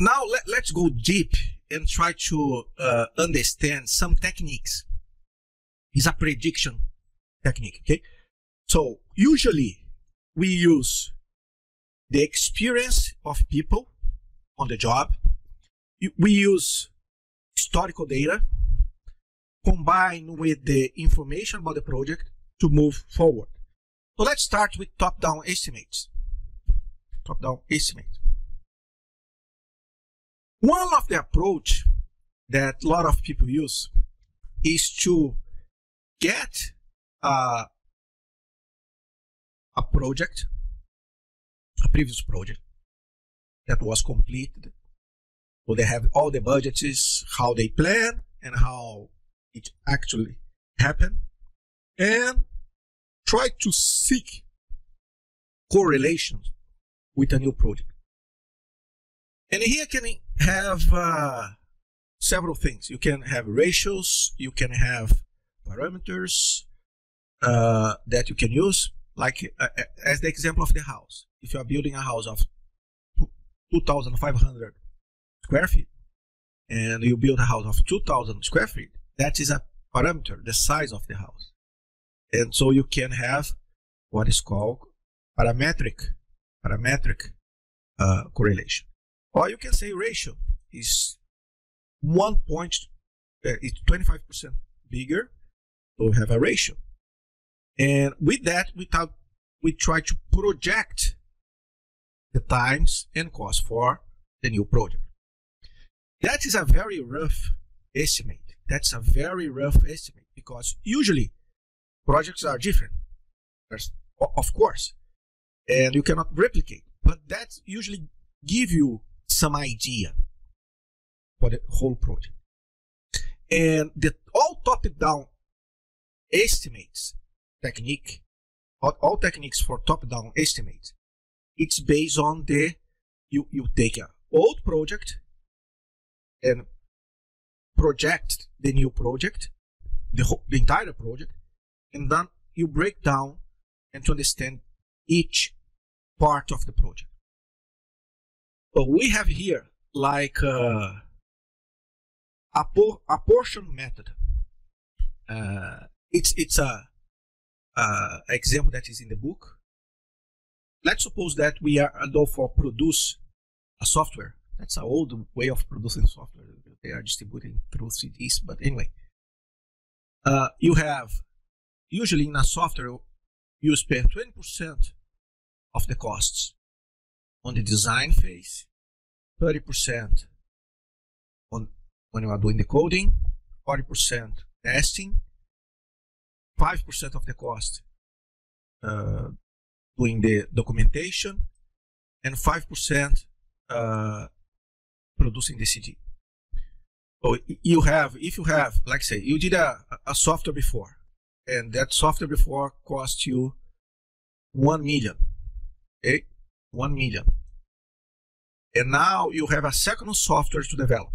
now let, let's go deep and try to uh, understand some techniques. It's a prediction technique. Okay, so usually we use the experience of people on the job. We use historical data combined with the information about the project to move forward. So let's start with top-down estimates. Top-down estimate. One of the approach that a lot of people use is to get a, a project, a previous project that was completed. So they have all the budgets, how they plan, and how it actually happened, and try to seek correlations with a new project. And here can have uh, several things. You can have ratios, you can have parameters uh, that you can use, like uh, uh as the example of the house. If you are building a house of 2,500 square feet, and you build a house of 2,000 square feet, that is a parameter, the size of the house. And so you can have what is called parametric, parametric uh, correlation. Or you can say ratio is one point, uh, it's 25% bigger, so we have a ratio. And with that, we, we try to project the times and cost for the new project. That is a very rough estimate. That's a very rough estimate because usually projects are different. Of course, and you cannot replicate, but that usually give you some idea for the whole project. And the all top-down estimates technique, all, techniques for top-down estimates, it's based on the you you take a old project and project the new project, the whole, the entire project, and then you break down and to understand each part of the project. But we have here like uh, a, por- apportion method. Uh, it's it's a uh, example that is in the book. Let's suppose that we are though for produce a software. That's an old way of producing software. They are distributing through CDs, but anyway, uh, you have usually in a software you spend 20% of the costs on the design phase, 30% on when you are doing the coding, 40% testing, 5% of the cost uh, doing the documentation, and 5% uh, producing the CD. So you have, if you have, like say, you did a, a software before, and that software before cost you 1 million, okay? 1 million. And now you have a second software to develop.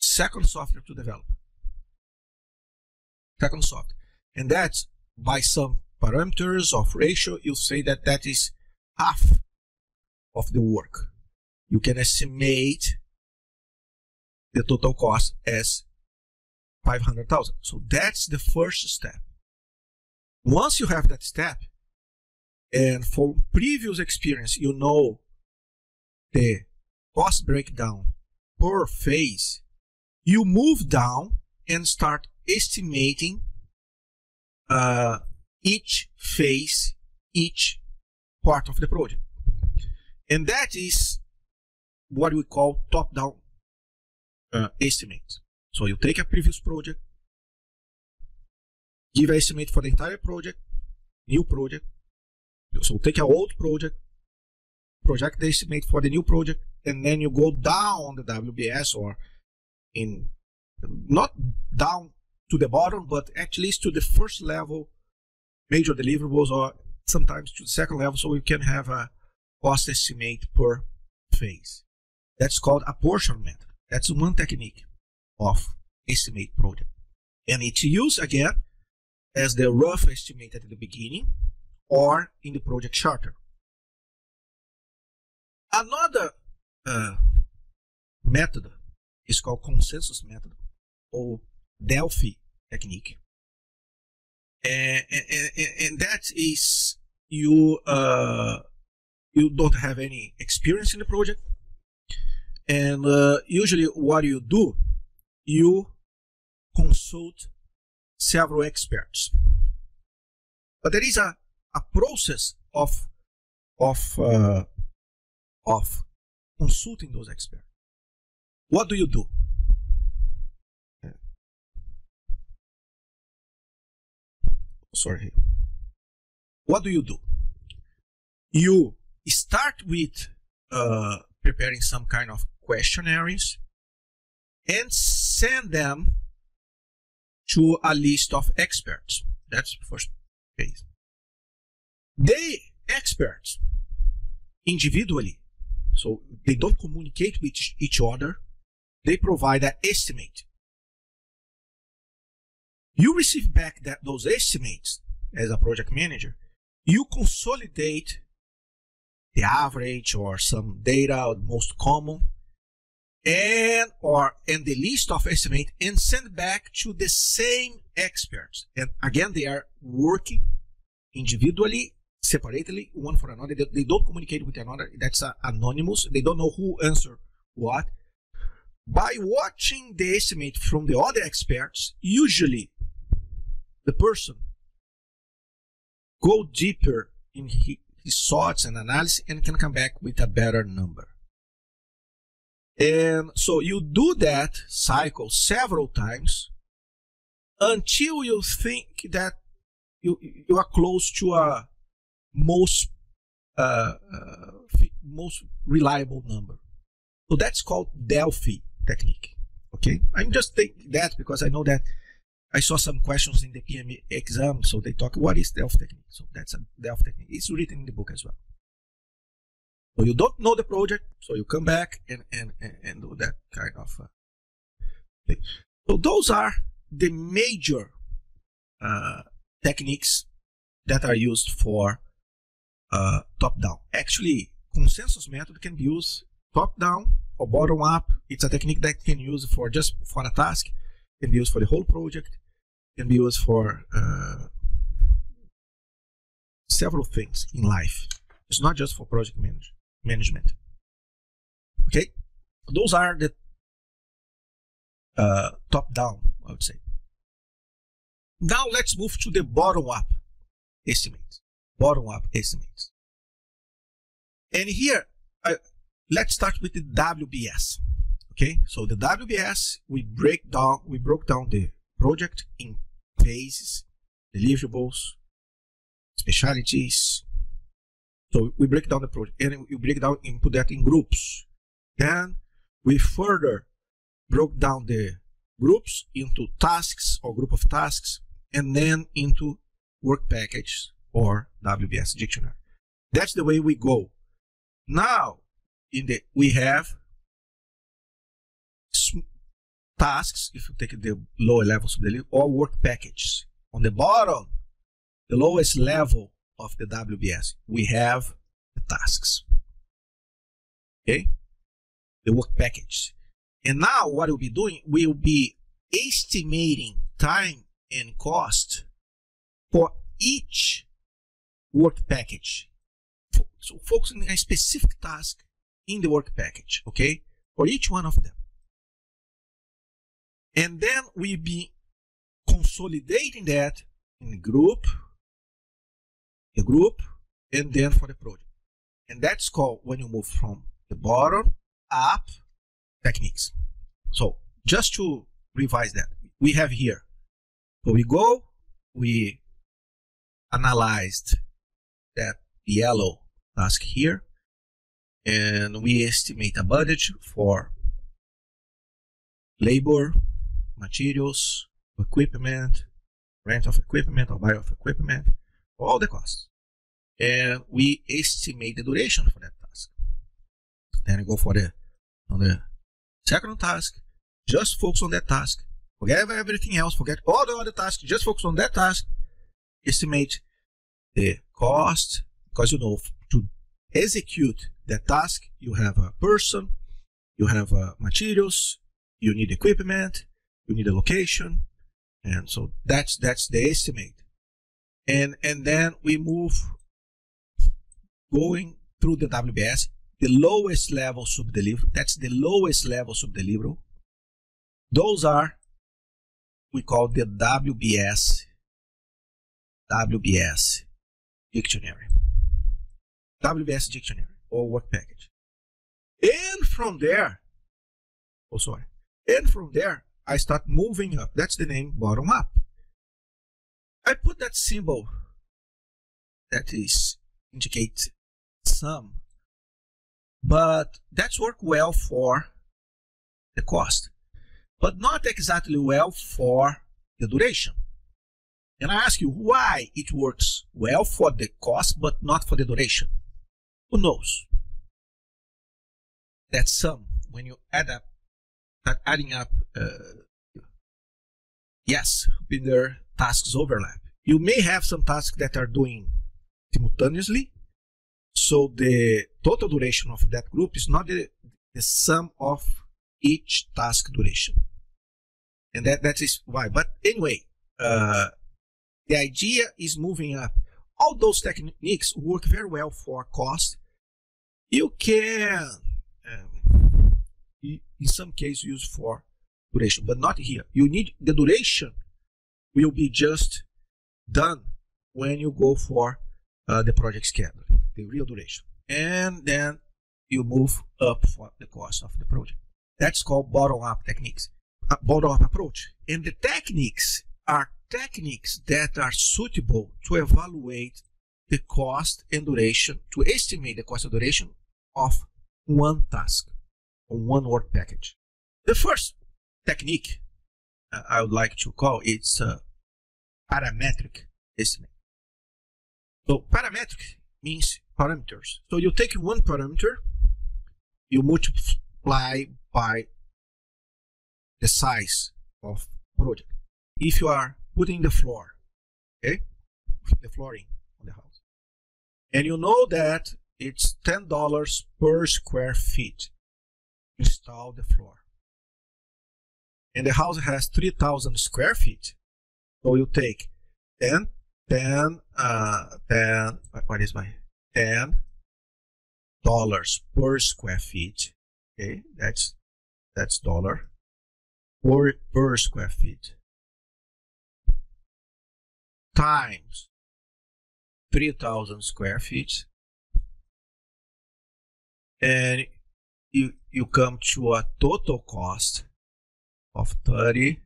Second software to develop. Second software. And that's by some parameters of ratio, you say that that is half of the work. You can estimate the total cost as 500,000. So that's the first step. Once you have that step, and from previous experience, you know the cost breakdown per phase, you move down and start estimating uh, each phase, each part of the project. And that is what we call top-down uh, estimate. So you take a previous project, give an estimate for the entire project, new project. So take an old project, project the estimate for the new project, and then you go down the WBS or in not down to the bottom, but at least to the first level major deliverables or sometimes to the second level so you can have a cost estimate per phase. That's called apportionment. That's one technique of estimate project. And it's used again as the rough estimate at the beginning or in the project charter. Another uh, method is called consensus method or Delphi technique. And, and, and that is you uh, you don't have any experience in the project and uh, usually what you do you consult several experts but there is a, a process of of uh, of consulting those experts. What do you do? Sorry. What do you do? You start with uh, preparing some kind of questionnaires and send them to a list of experts. That's the first phase. They experts individually, so they don't communicate with each other. They provide an estimate. You receive back that those estimates as a project manager. You consolidate the average or some data, most common, and or and the list of estimate and send back to the same experts. And again, they are working individually, separately, one for another. They, they don't communicate with another. That's uh, anonymous. They don't know who answer what. By watching the estimate from the other experts, usually the person go deeper in his thoughts and analysis and can come back with a better number. And so you do that cycle several times until you think that you, you are close to a most uh, uh, most reliable number. So that's called Delphi technique. Okay, I'm just taking that because I know that I saw some questions in the PME exam, so they talk what is Delphi technique. So that's a Delphi technique. It's written in the book as well. So you don't know the project, so you come back and and and, and do that kind of uh, thing. So those are the major uh, techniques that are used for uh, top down. Actually, consensus method can be used top down or bottom up. It's a technique that can use for just for a task, can be used for the whole project, can be used for uh, several things in life. It's not just for project manage, management. Okay, those are the uh, top down, I would say. Now let's move to the bottom up estimates. Bottom up estimates. And here, uh, let's start with the WBS. Okay, so the WBS we break down, we broke down the project in phases, deliverables, specialities. So we break down the project and we break down and put that in groups. Then we further broke down the groups into tasks or group of tasks and then into work package or WBS dictionary. That's the way we go. Now, in the we have tasks, if you take the lower levels of the list, or work packages. On the bottom, the lowest level of the WBS, we have the tasks. Okay? The work package. And now what we'll be doing, we'll be estimating time and cost for each work package. So focusing on a specific task in the work package, okay? For each one of them. And then we'll be consolidating that in group, a group, and then for the project. And that's called when you move from the bottom up techniques. So just to revise that, we have here. So we go, we analyzed that yellow task here, and we estimate a budget for labor, materials, equipment, rent of equipment or buy of equipment, all the costs. And we estimate the duration for that task. Then we go for the on the second task, just focus on that task. Forget everything else, forget all the other tasks, just focus on that task. Estimate the cost, because you know to execute that task, you have a person, you have uh, materials, you need equipment, you need a location, and so that's that's the estimate. And and then we move going through the WBS, the lowest level sub deliver. That's the lowest level sub delivery. Those are we call the WBS WBS dictionary. WBS dictionary or work package. And from there, oh sorry, and from there I start moving up. That's the name bottom up. I put that symbol that is indicate sum, but that's work well for the cost, but not exactly well for the duration. And I ask you why it works well for the cost, but not for the duration. Who knows? That sum, when you add up, start adding up, uh, yes, in their tasks overlap. You may have some tasks that are doing simultaneously, so the total duration of that group is not the, the sum of each task duration. And that, that is why. But anyway, uh, the idea is moving up. All those techniques work very well for cost. You can, um, in some cases, use for duration, but not here. You need the duration will be just done when you go for uh, the project schedule, the real duration. And then you move up for the cost of the project. That's called bottom-up techniques, uh, bottom-up approach. And the techniques are techniques that are suitable to evaluate the cost and duration, to estimate the cost and duration of one task or one work package. The first technique uh, I would like to call it's a parametric estimate. So parametric means parameters. So you take one parameter, you multiply by the size of project. If you are putting the floor, okay, the flooring on the house, and you know that it's ten dollars per square feet install the floor, and the house has three thousand square feet, so you take 10, 10, uh, 10, what is my 10 dollars per square feet. Okay, that's that's dollar per per square feet times 3000 square feet. And you you come to a total cost of thirty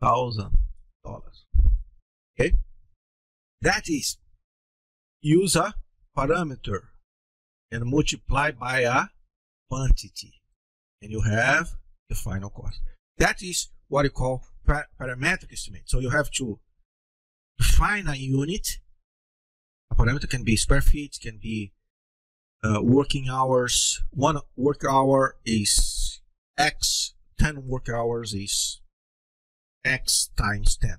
thousand dollars. Okay? That is use a parameter and multiply by a quantity and you have the final cost. That is what you call parametric estimate. So you have to define a unit. A parameter can be square feet, can be uh, working hours. One work hour is X, 10 work hours is X times 10.